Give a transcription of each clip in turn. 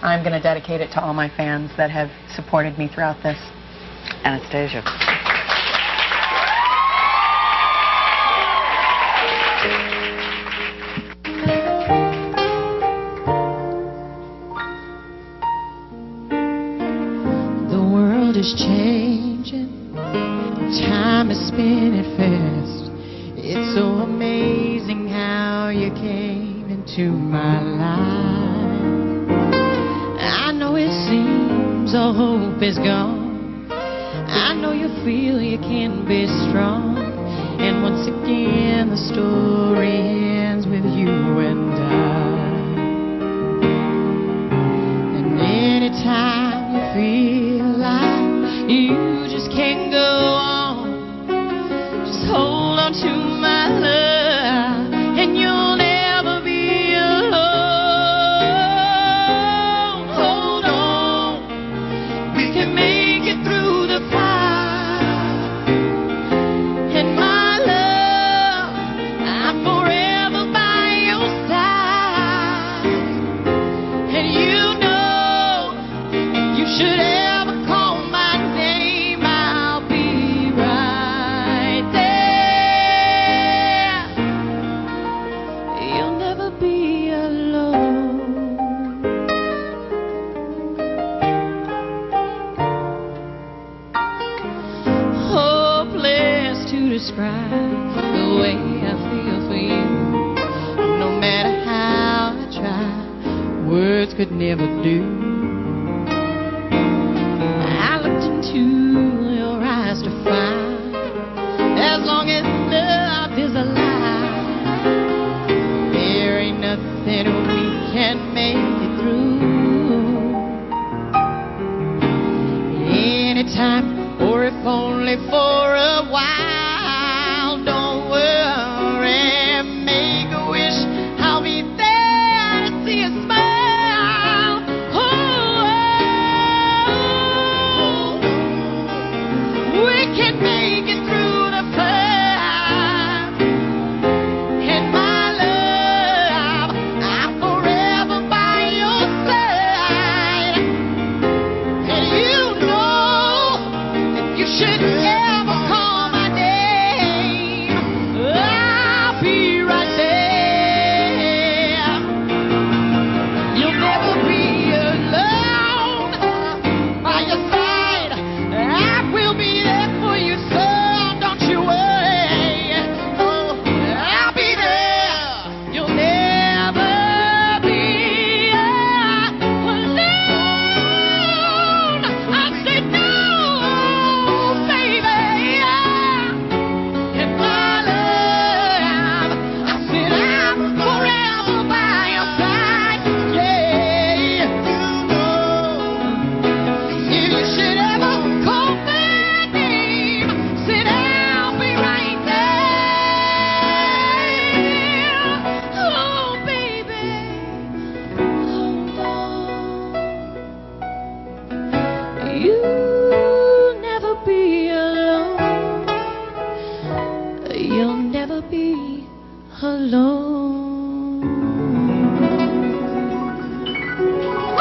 I'm going to dedicate it to all my fans that have supported me throughout this. Anastacia. The world is changing, time is spinning fast. It's so amazing how you came into my life. All hope is gone. I know you feel you can be strong. And once again, the story ends with you and I. And anytime you feel like you just can't go on, just hold on to my describe the way I feel for you. No matter how I try, words could never do. I looked into your eyes to find, as long as love is alive, there ain't nothing we can make it through. Anytime, or if only for a while,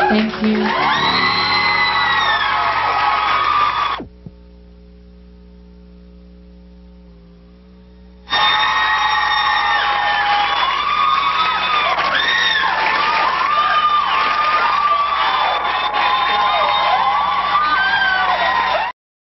Thank you.